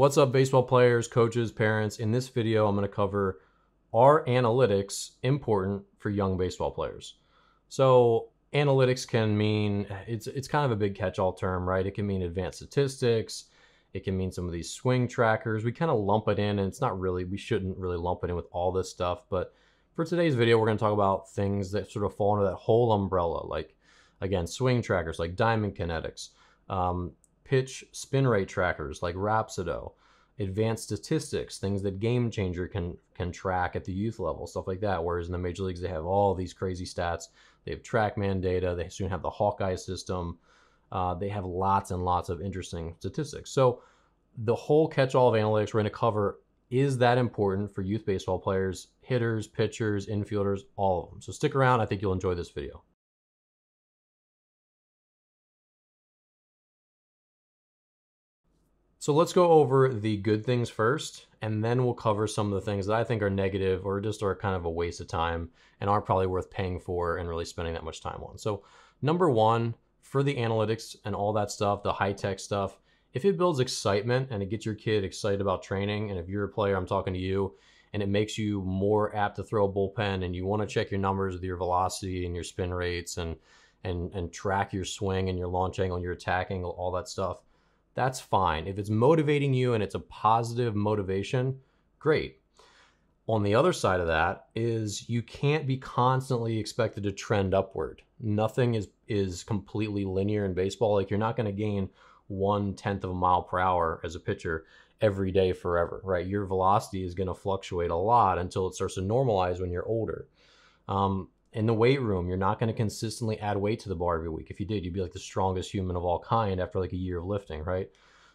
What's up, baseball players, coaches, parents? In this video, I'm going to cover are analytics important for young baseball players? So, analytics can mean it's it's kind of a big catch-all term, right? It can mean advanced statistics. It can mean some of these swing trackers. We kind of lump it in, and it's not really. We shouldn't really lump it in with all this stuff. But for today's video, we're going to talk about things that sort of fall under that whole umbrella, like again, swing trackers like Diamond Kinetics, um, pitch spin rate trackers like Rapsodo, advanced statistics, things that Game Changer can can track at the youth level, stuff like that. Whereas in the major leagues, they have all these crazy stats. They have TrackMan data. They soon have the Hawkeye system. Uh, they have lots and lots of interesting statistics. So the whole catch-all of analytics we're going to cover is that important for youth baseball players, hitters, pitchers, infielders, all of them. So stick around. I think you'll enjoy this video. So let's go over the good things first, and then we'll cover some of the things that I think are negative or just are kind of a waste of time and aren't probably worth paying for and really spending that much time on. So, number one, for the analytics and all that stuff, the high tech stuff, if it builds excitement and it gets your kid excited about training, and if you're a player, I'm talking to you, and it makes you more apt to throw a bullpen and you want to check your numbers with your velocity and your spin rates and and and track your swing and your launch angle and your attack angle, all that stuff that's fine. If it's motivating you and it's a positive motivation, great. On the other side of that is you can't be constantly expected to trend upward. Nothing is is completely linear in baseball. Like you're not going to gain one tenth of a mile per hour as a pitcher every day forever, right? Your velocity is going to fluctuate a lot until it starts to normalize when you're older. Um, in the weight room, you're not going to consistently add weight to the bar every week. If you did, you'd be like the strongest human of all kind after like a year of lifting, right?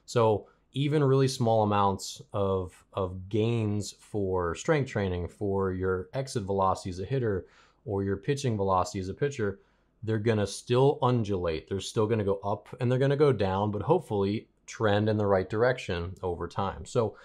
So even really small amounts of of gains for strength training, for your exit velocity as a hitter, or your pitching velocity as a pitcher, they're going to still undulate. They're still going to go up and they're going to go down, but hopefully trend in the right direction over time. So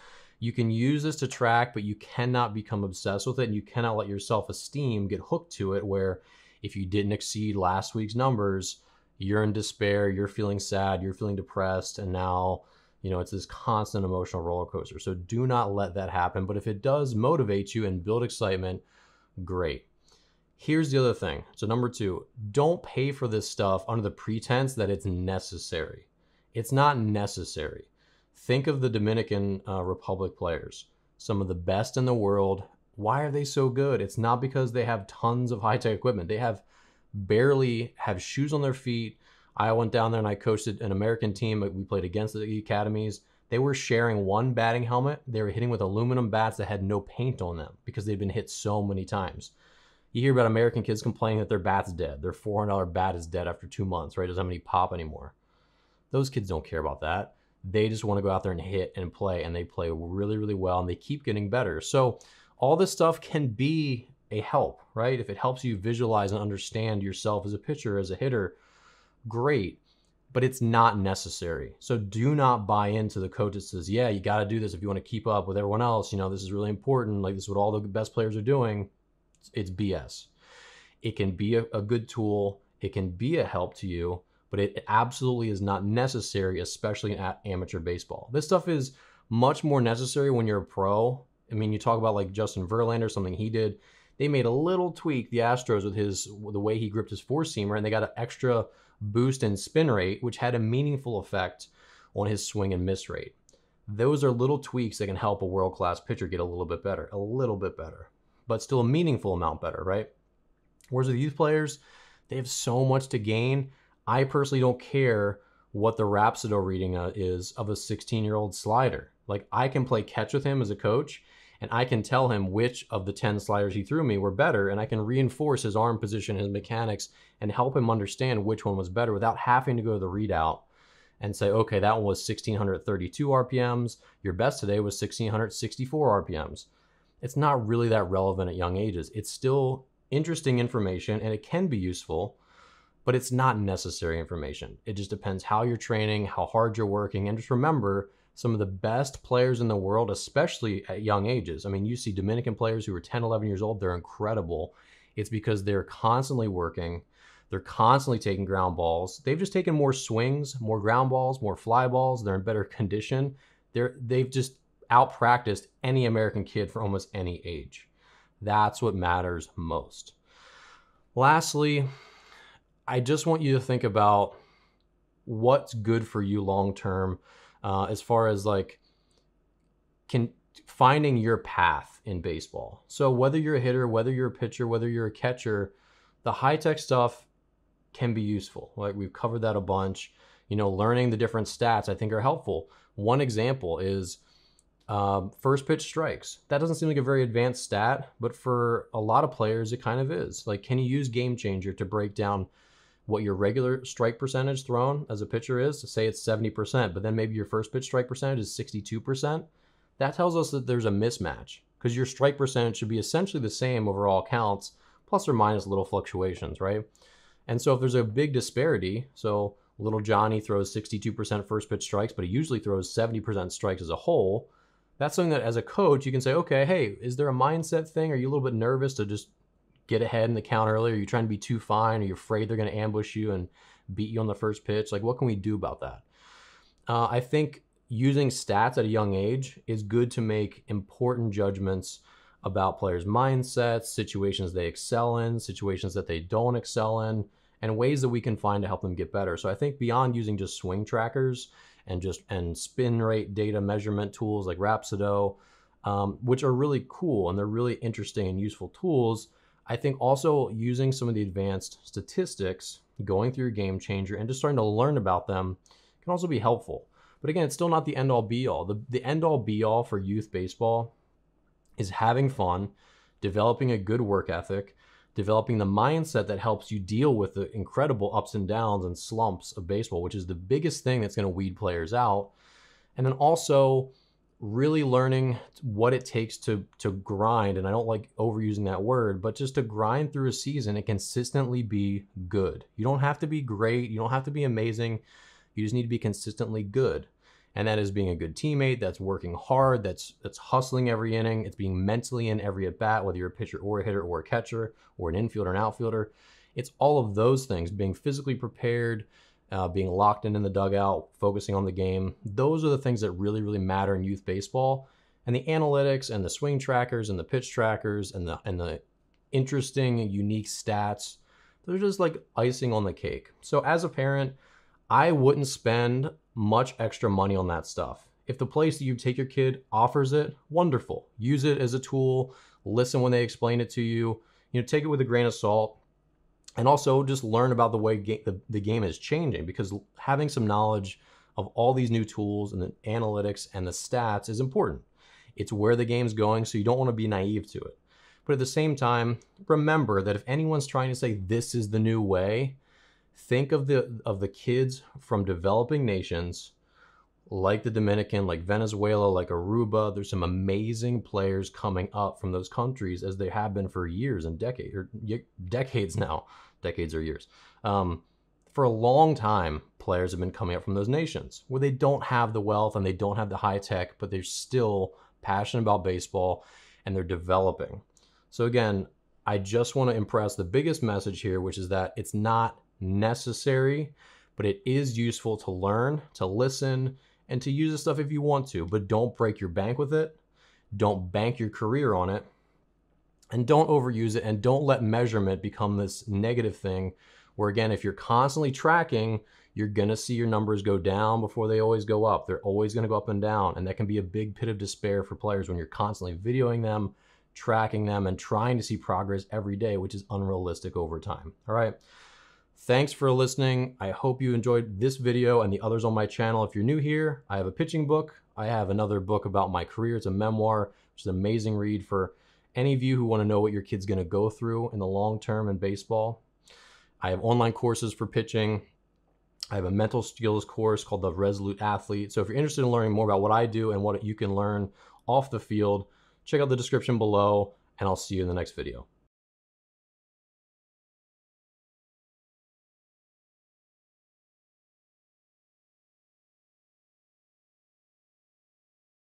you can use this to track, but you cannot become obsessed with it and you cannot let your self esteem get hooked to it. Where if you didn't exceed last week's numbers, you're in despair, you're feeling sad, you're feeling depressed, and now you know it's this constant emotional roller coaster. So do not let that happen. But if it does motivate you and build excitement, great. Here's the other thing. So, number two, don't pay for this stuff under the pretense that it's necessary. It's not necessary. Think of the Dominican uh, Republic players, some of the best in the world. Why are they so good? It's not because they have tons of high tech equipment. They have barely have shoes on their feet. I went down there and I coached an American team. We played against the academies. They were sharing one batting helmet. They were hitting with aluminum bats that had no paint on them because they'd been hit so many times. You hear about American kids complaining that their bat's dead. Their $400 bat is dead after two months, right? Doesn't have any pop anymore. Those kids don't care about that. They just want to go out there and hit and play, and they play really, really well, and they keep getting better. So, all this stuff can be a help, right? If it helps you visualize and understand yourself as a pitcher, as a hitter, great. But it's not necessary. So do not buy into the coach that says, yeah, you got to do this if you want to keep up with everyone else. You know, this is really important. Like, this is what all the best players are doing. It's BS. It can be a, a good tool, it can be a help to you, but it absolutely is not necessary, especially in amateur baseball. This stuff is much more necessary when you're a pro. I mean, you talk about like Justin Verlander, something he did. They made a little tweak, the Astros, with his the way he gripped his four seamer, and they got an extra boost in spin rate, which had a meaningful effect on his swing and miss rate. Those are little tweaks that can help a world class pitcher get a little bit better, a little bit better, but still a meaningful amount better, right? Whereas the youth players, they have so much to gain I personally don't care what the Rapsodo reading uh, is of a 16 year old slider. Like I can play catch with him as a coach and I can tell him which of the 10 sliders he threw me were better and I can reinforce his arm position, his mechanics and help him understand which one was better without having to go to the readout and say, okay, that one was 1632 RPMs. Your best today was 1664 RPMs. It's not really that relevant at young ages. It's still interesting information and it can be useful but it's not necessary information. It just depends how you're training, how hard you're working, and just remember some of the best players in the world, especially at young ages. I mean, you see Dominican players who are 10, 11 years old, they're incredible. It's because they're constantly working, they're constantly taking ground balls. They've just taken more swings, more ground balls, more fly balls, they're in better condition. They're they've just out practiced any American kid for almost any age. That's what matters most. Lastly, I just want you to think about what's good for you long term uh, as far as like can finding your path in baseball. So whether you're a hitter, whether you're a pitcher, whether you're a catcher, the high tech stuff can be useful. Like we've covered that a bunch. You know, learning the different stats I think are helpful. One example is um, first pitch strikes. That doesn't seem like a very advanced stat, but for a lot of players, it kind of is. Like, can you use Game Changer to break down what your regular strike percentage thrown as a pitcher is? To say it's 70%, but then maybe your first pitch strike percentage is 62%. That tells us that there's a mismatch because your strike percentage should be essentially the same over all counts, plus or minus little fluctuations, right? And so if there's a big disparity, so little Johnny throws 62% first pitch strikes, but he usually throws 70% strikes as a whole that's something that as a coach you can say, okay, hey, is there a mindset thing? Are you a little bit nervous to just get ahead in the count early? Are you trying to be too fine? Are you afraid they're going to ambush you and beat you on the first pitch? Like, what can we do about that? Uh, I think using stats at a young age is good to make important judgments about players' mindsets, situations they excel in, situations that they don't excel in, and ways that we can find to help them get better. So I think beyond using just swing trackers and just and spin rate data measurement tools like Rapsodo, um, which are really cool and they're really interesting and useful tools. I think also using some of the advanced statistics, going through your game changer, and just starting to learn about them can also be helpful. But again, it's still not the end all be all. The, the end all be all for youth baseball is having fun, developing a good work ethic, developing the mindset that helps you deal with the incredible ups and downs and slumps of baseball, which is the biggest thing that's going to weed players out. And then also really learning what it takes to to grind and I don't like overusing that word, but just to grind through a season and consistently be good. You don't have to be great, you don't have to be amazing. You just need to be consistently good and that is being a good teammate that's working hard that's that's hustling every inning it's being mentally in every at bat whether you're a pitcher or a hitter or a catcher or an infielder or an outfielder it's all of those things being physically prepared uh, being locked in in the dugout focusing on the game those are the things that really really matter in youth baseball and the analytics and the swing trackers and the pitch trackers and the and the interesting unique stats they're just like icing on the cake so as a parent I wouldn't spend much extra money on that stuff. If the place that you take your kid offers it, wonderful. Use it as a tool. Listen when they explain it to you. You know, take it with a grain of salt. And also just learn about the way ga- the, the game is changing because having some knowledge of all these new tools and the analytics and the stats is important. It's where the game's going, so you don't want to be naive to it. But at the same time, remember that if anyone's trying to say this is the new way, think of the of the kids from developing nations like the Dominican, like Venezuela, like Aruba. There's some amazing players coming up from those countries as they have been for years and decades or decades now. Decades or years. Um, for a long time, players have been coming up from those nations where they don't have the wealth and they don't have the high tech, but they're still passionate about baseball and they're developing. So again, I just want to impress the biggest message here, which is that it's not necessary, but it is useful to learn, to listen, and to use this stuff if you want to. But don't break your bank with it. Don't bank your career on it. And don't overuse it. And don't let measurement become this negative thing where, again, if you're constantly tracking, you're going to see your numbers go down before they always go up. They're always going to go up and down. And that can be a big pit of despair for players when you're constantly videoing them, tracking them, and trying to see progress every day, which is unrealistic over time. All right. Thanks for listening. I hope you enjoyed this video and the others on my channel. If you're new here, I have a pitching book. I have another book about my career. It's a memoir, which is an amazing read for any of you who want to know what your kid's going to go through in the long term in baseball. I have online courses for pitching. I have a mental skills course called the Resolute Athlete. So if you're interested in learning more about what I do and what you can learn off the field, check out the description below, and I'll see you in the next video.